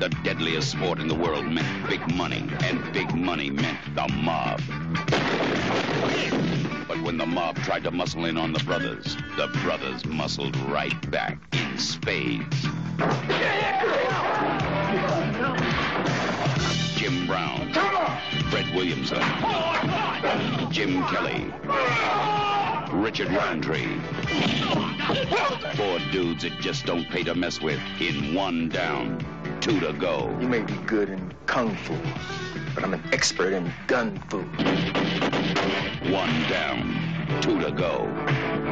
The deadliest sport in the world meant big money, and big money meant the mob. But when the mob tried to muscle in on the brothers, the brothers muscled right back in spades. Jim Brown, Fred Williamson, Jim Kelly, Richard Roundtree. Four dudes that just don't pay to mess with in one down, two to go. You may be good in kung fu, but I'm an expert in gun fu. One down, two to go.